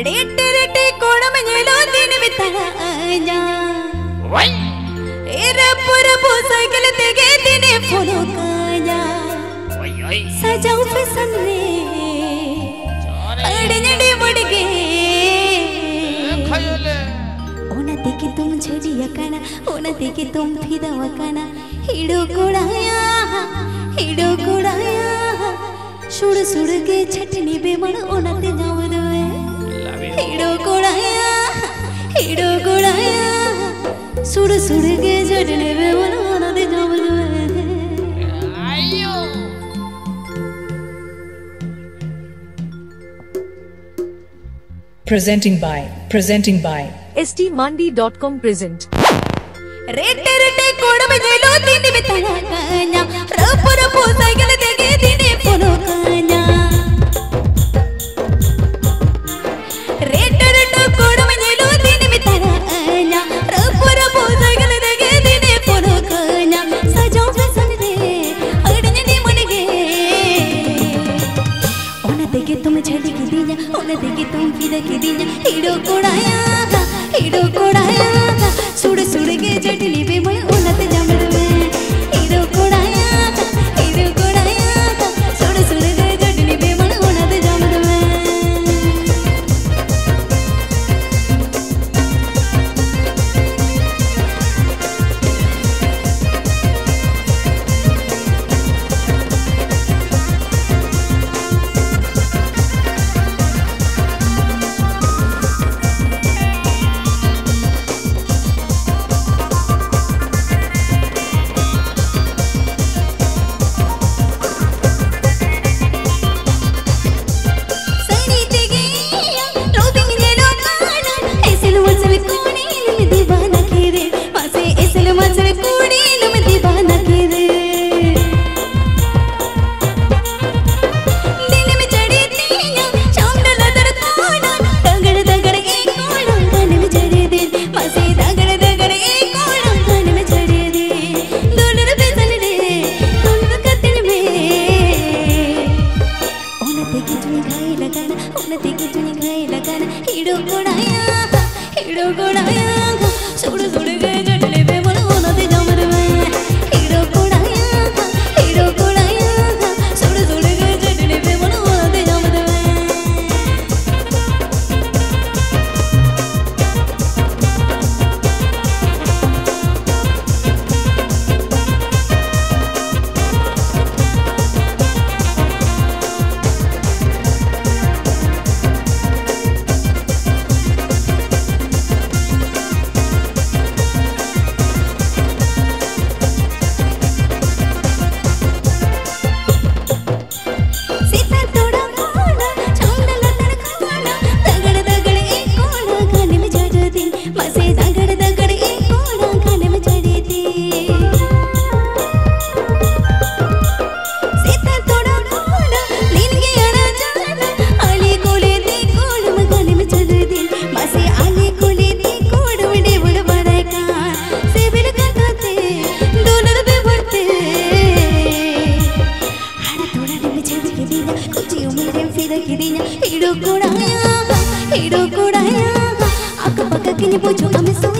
എടയട്ടെ രട്ടെ കോടമഞ്ഞിലോ ദിന വിത്തല ആഞ്ഞാ വൈ ഏറെ പുര പൂസൈക്കല തെഗെ ദിനെ ഫോലോ കാഞ്ഞാ വൈ വൈ സജാവ് ഫസന്നെ അടിഞ്ഞടി മുടികെ ഖയലെ ഓന തെക്കി തും ਝജിയ കന ഓന തെക്കി തും ഫിദവ കന हिडो कुड़ाया हिडो कुड़ाया सुड़ सुड़ के छटनी बेमन ओना ते सुर सुर के जटने में बुलाना दे जो बुझे आयो presenting by presenting by stmandi.com present रेटे रेटे कोड में जेलो दिन बिताया कान्या रप रप साइकिल देखे दिने देखे तुम छेद की दीजा, उन्हें देखे तुम फिर की दीजा। हीरो कोड़ाया हीरो कोड़ाया। Soon as que ni puedo, a mí